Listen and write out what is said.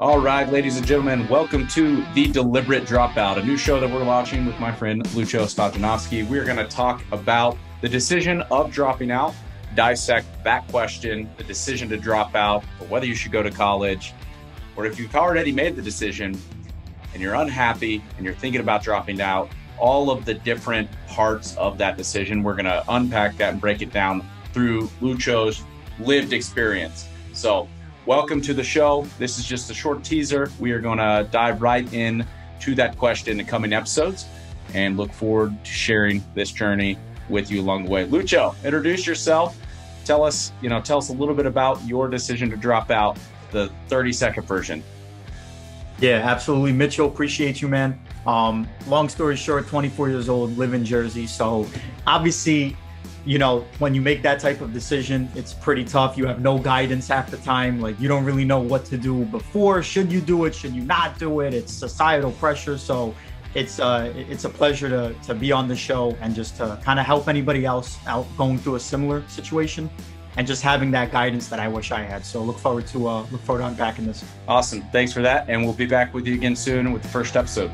All right, ladies and gentlemen, welcome to The Deliberate Dropout, a new show that we're launching with my friend Lucho Stojanovski. We're going to talk about the decision of dropping out, dissect that question, the decision to drop out, or whether you should go to college, or if you've already made the decision and you're unhappy and you're thinking about dropping out, all of the different parts of that decision. We're going to unpack that and break it down through Lucho's lived experience. So, welcome to the show. This is just a short teaser. We are going to dive right in to that question in the coming episodes and look forward to sharing this journey with you along the way. Lucho, introduce yourself. Tell us, you know, tell us a little bit about your decision to drop out the 30 second version. Yeah, absolutely. Mitchell, appreciate you, man. Um, long story short, 24 years old, live in Jersey. So obviously you know, when you make that type of decision, it's pretty tough. You have no guidance half the time. Like you don't really know what to do before. Should you do it? Should you not do it? It's societal pressure. So it's uh it's a pleasure to to be on the show and just to kind of help anybody else out going through a similar situation and just having that guidance that I wish I had. So look forward to uh look forward to unpacking this. Awesome. Thanks for that. And we'll be back with you again soon with the first episode.